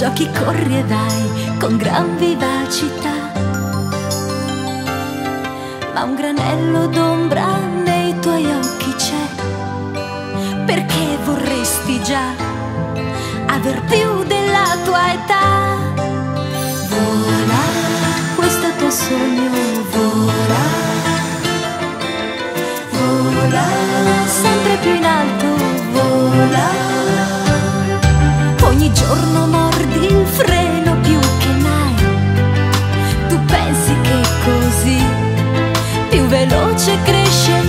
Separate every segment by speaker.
Speaker 1: Giochi, corri e vai con gran vivacità. Ma un granello d'ombra nei tuoi occhi c'è. Perché vorresti già aver più della tua età? Vola, questo è tuo sogno, vola vola sempre più in alto, vola. Ogni giorno mordi il freno più che mai. Tu pensi che così più veloce crescerai.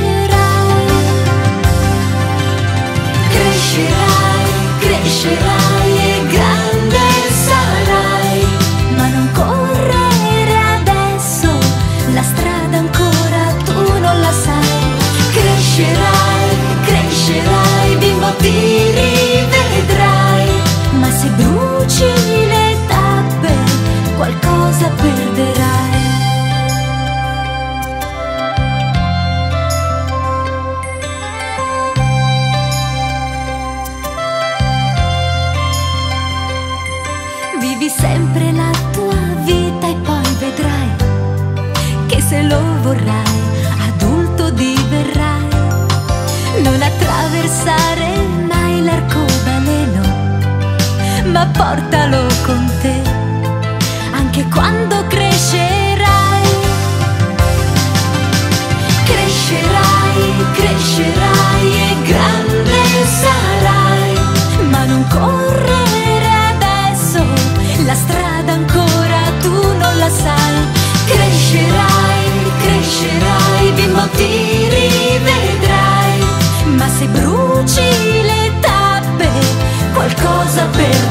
Speaker 1: Crescerai, crescerai e grande sarai, ma non correre adesso, la strada ancora tu non la sai. Crescerai, crescerai, bimbo ti perderai. Vivi sempre la tua vita e poi vedrai che se lo vorrai, adulto diverrai. Non attraversare mai l'arcobaleno, ma portalo casa perdida. É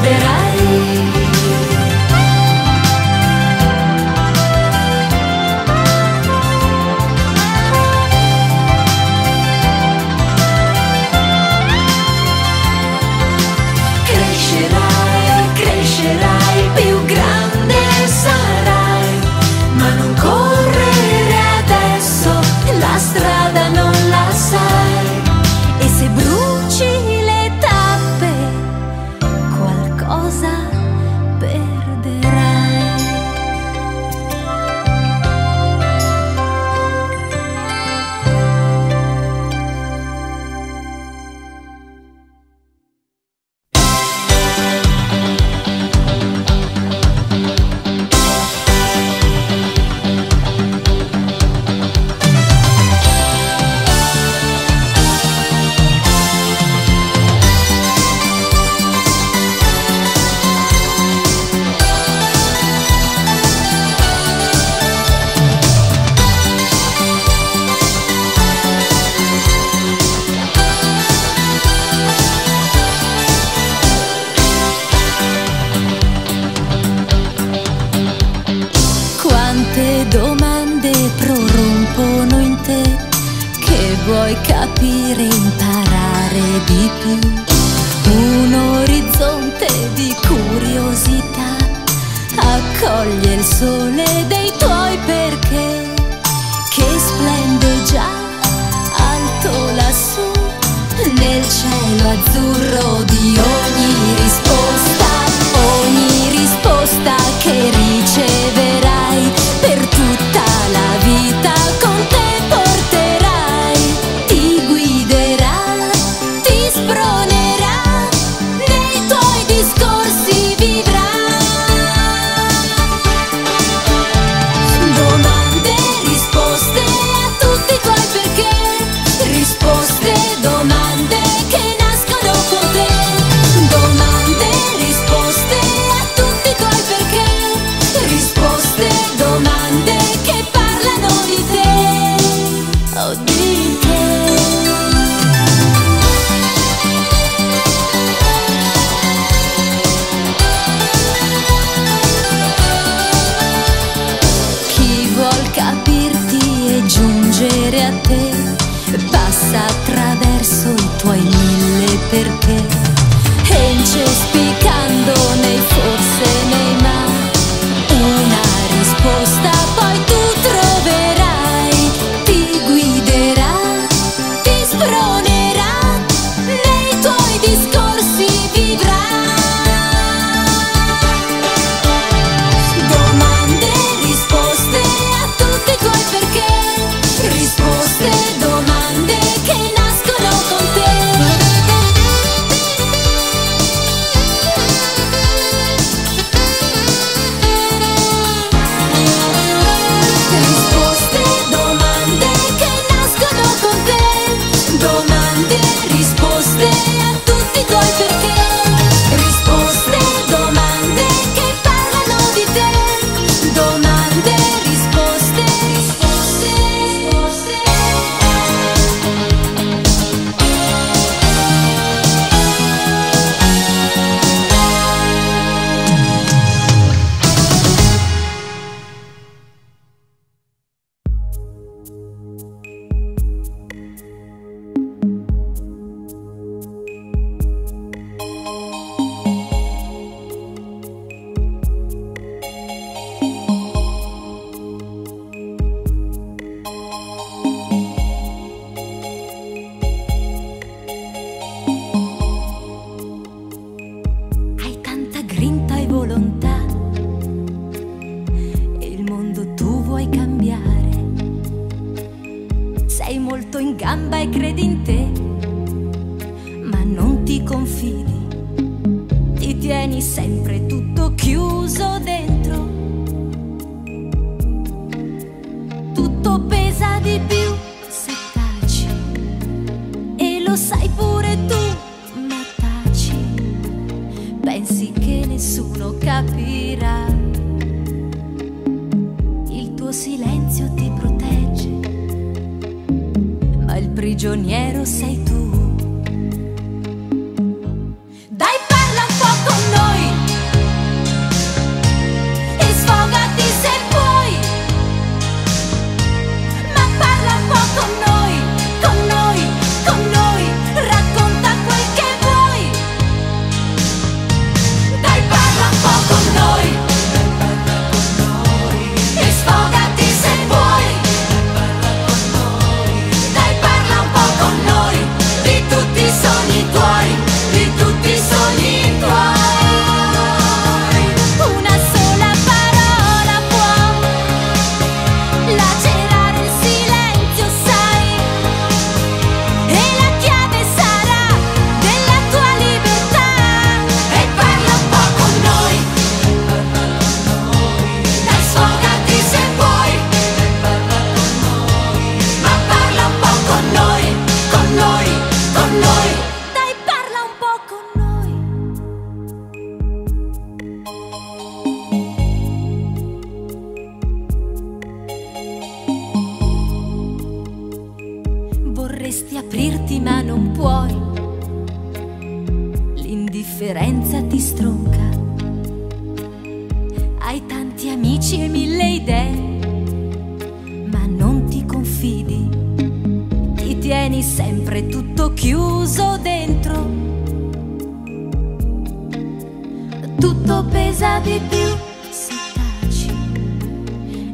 Speaker 1: tutto pesa di più se taci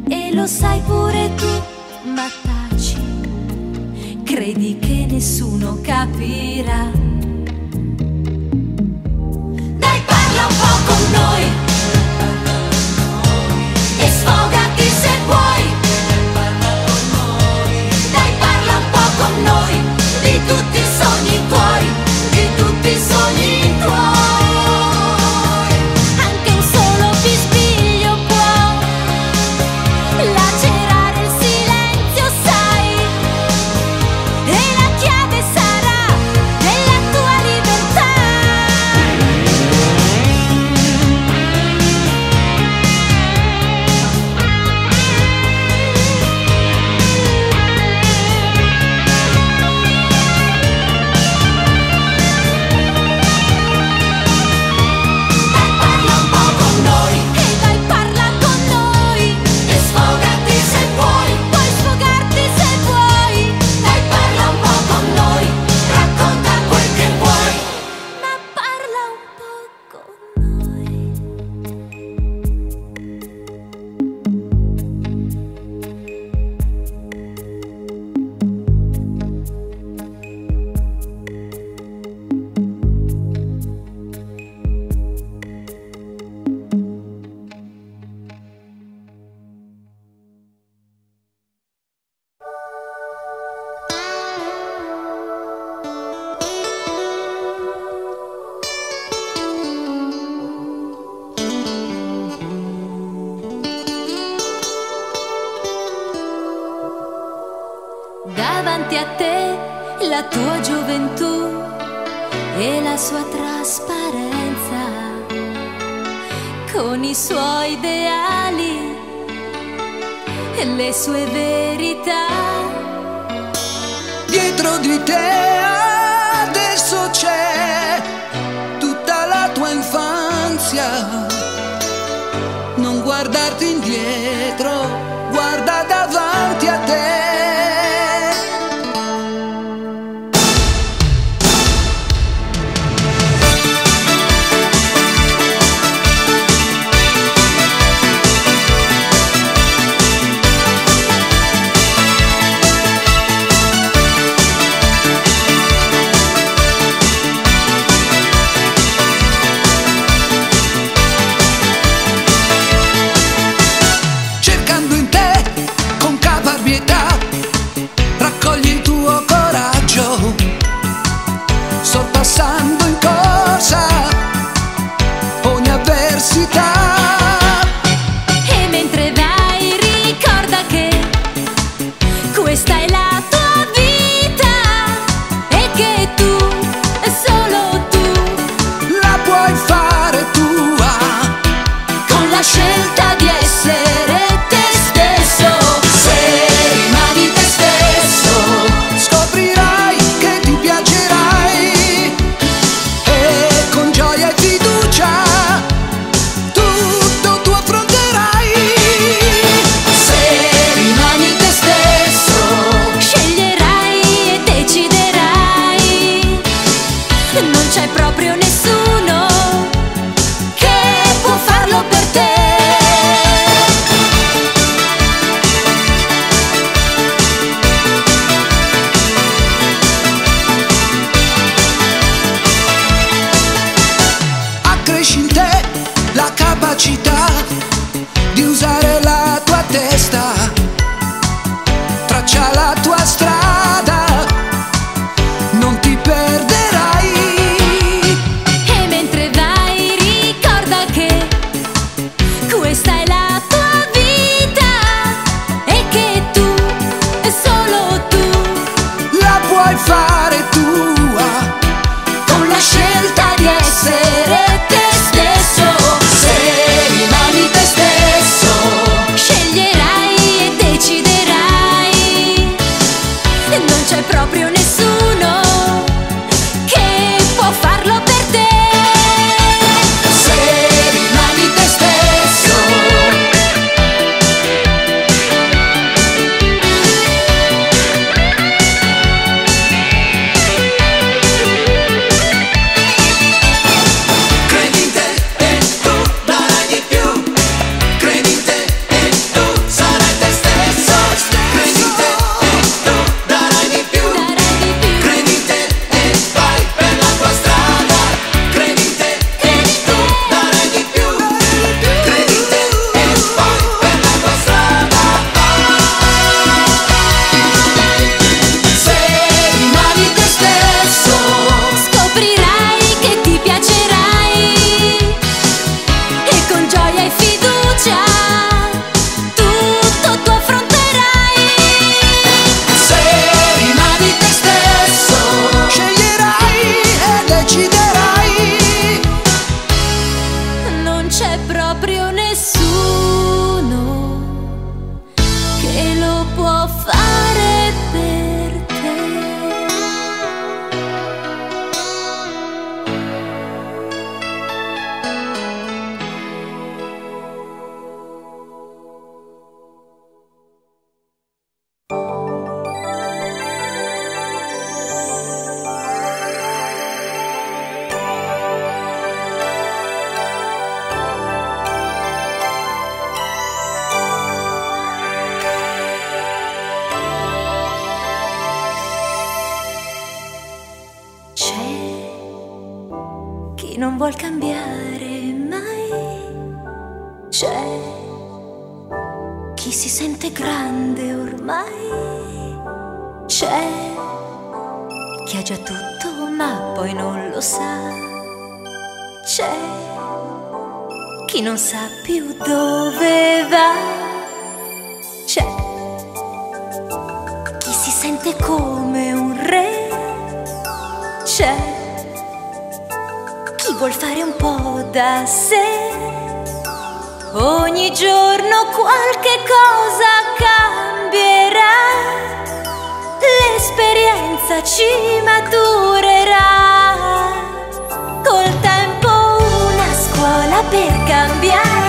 Speaker 1: e lo sai pure tu, ma taci, credi che nessuno capirà. Dai, parla un po' con noi e sfogati se vuoi. Dai, parla un po' con noi di tutti i sogni tuoi. tua gioventù e la sua trasparenza con i suoi ideali e le sue verità.
Speaker 2: Dietro di te adesso c'è tutta la tua infanzia. Non guardarti indietro, guarda davanti a te.
Speaker 1: forte come un re c'è chi vuol fare un po' da sé. Ogni giorno qualche cosa cambierà, l'esperienza ci maturerà. Col tempo una scuola per cambiare.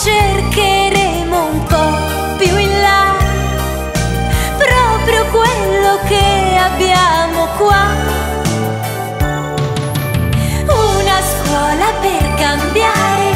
Speaker 1: cercheremo un po' più in là. Proprio quello che abbiamo qua. Una scuola per cambiare.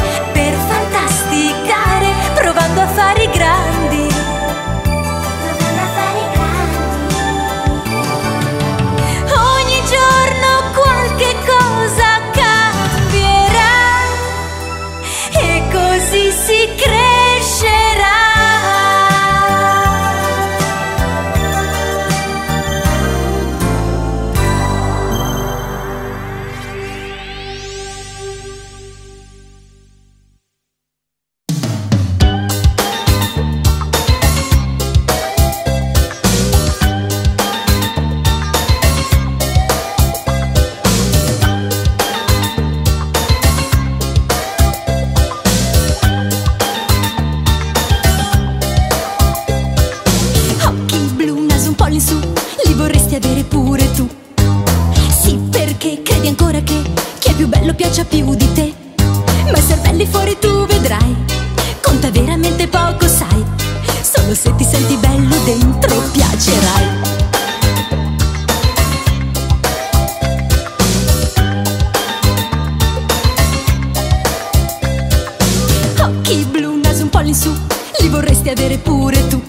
Speaker 1: in su, li vorresti avere pure tu.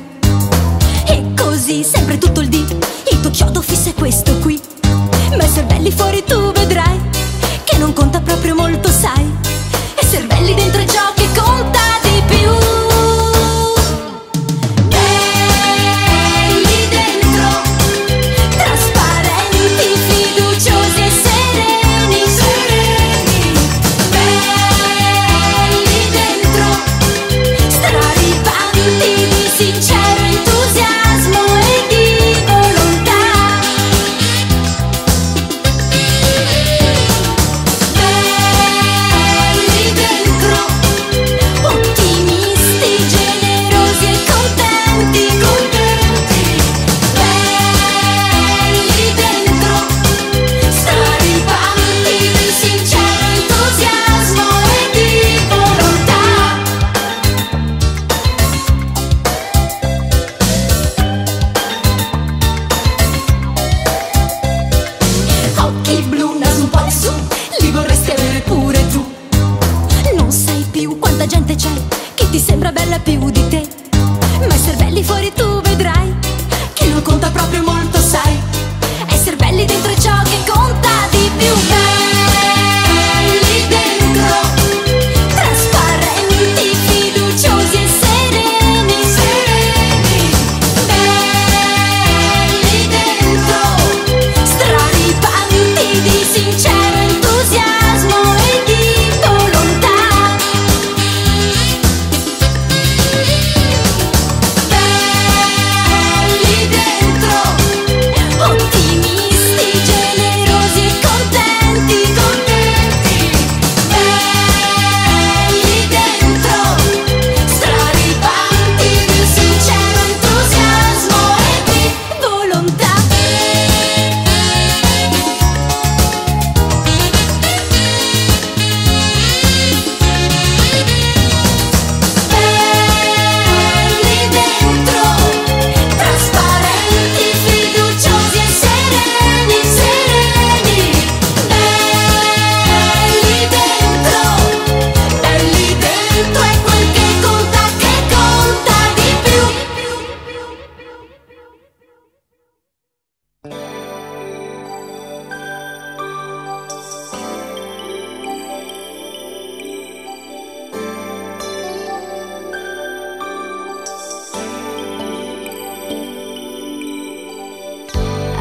Speaker 1: E così sempre tutto il dì, il tuo chiodo fisso è questo qui. Ma i cervelli fuori tu vedrai, che non conta proprio molto sai, e cervelli dentro il gioco.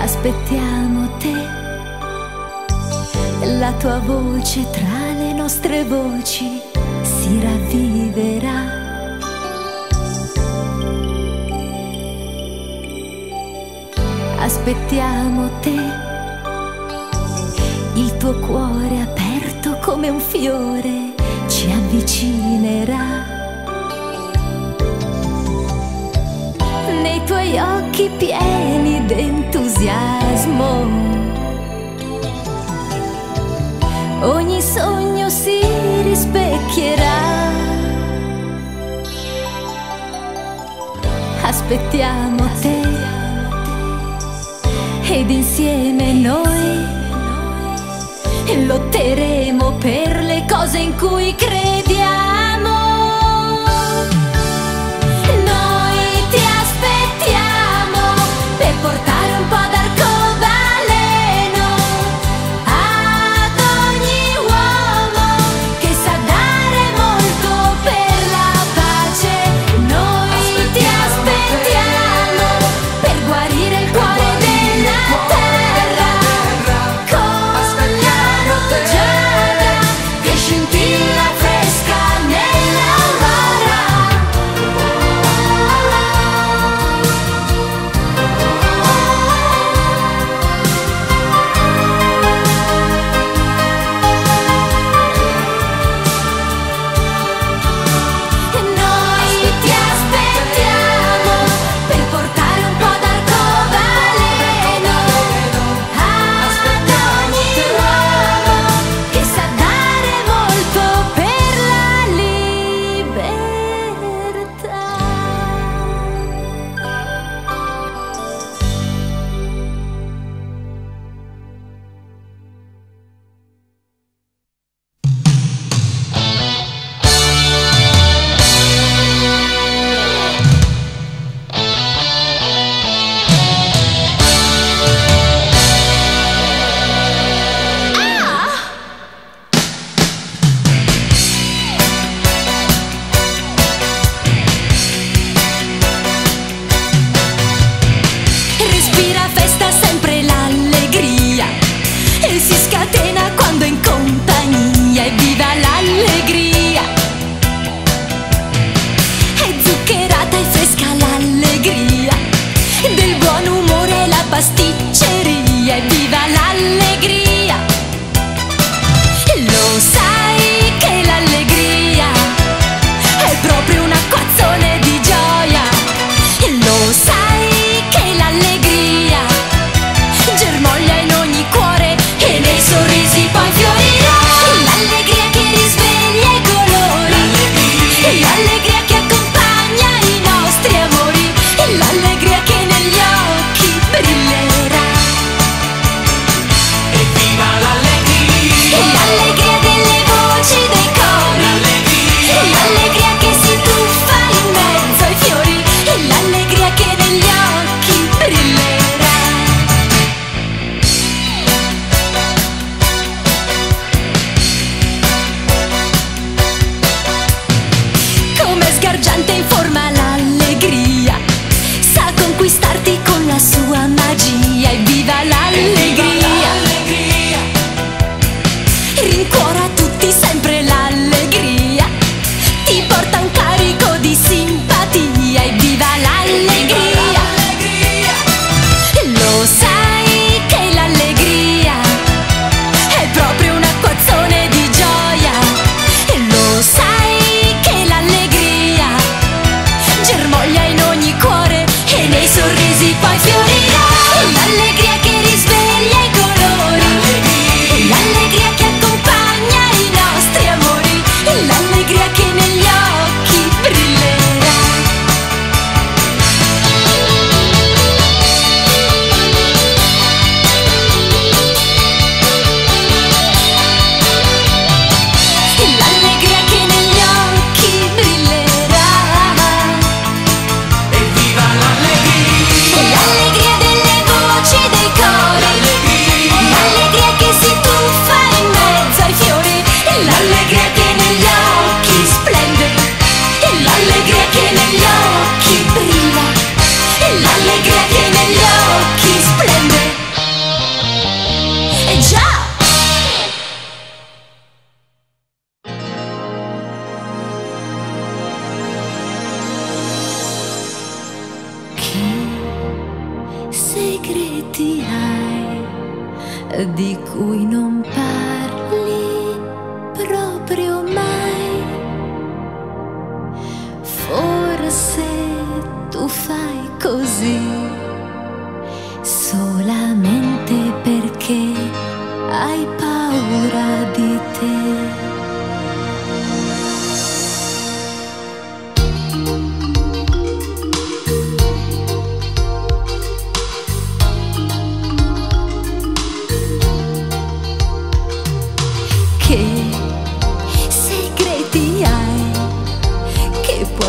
Speaker 1: aspettiamo te. La tua voce tra le nostre voci si ravviverà. Aspettiamo te, il tuo cuore aperto come un fiore ci avvicinerà. Nei tuoi occhi pieni dentro entusiasmo. Ogni sogno si rispecchierà. Aspettiamo te ed insieme noi lotteremo per le cose in cui crediamo.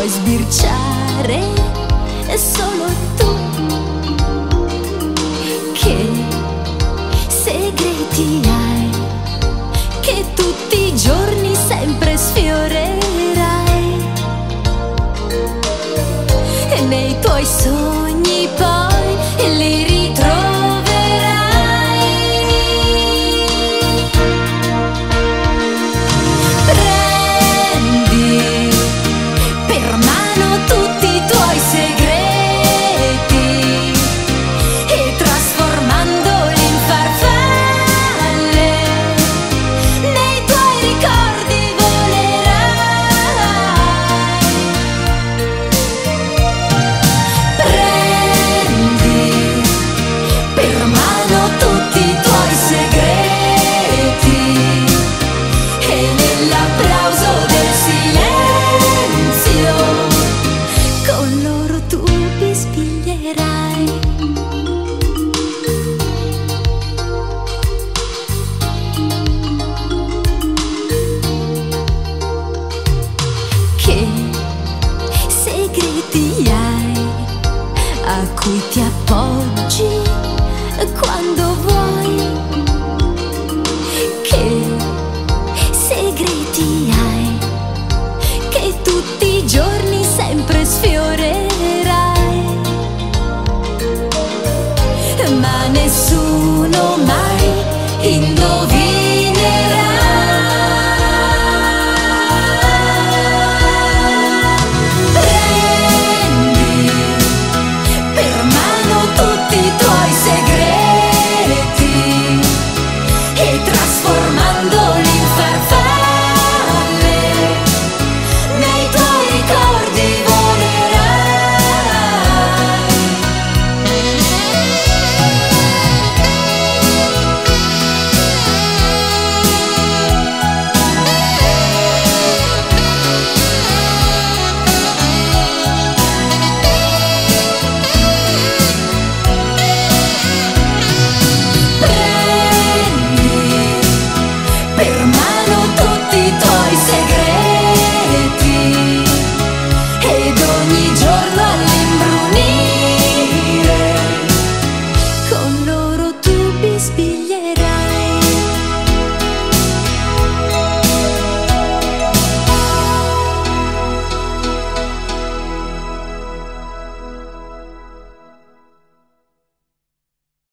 Speaker 1: Puoi sbirciare solo tu?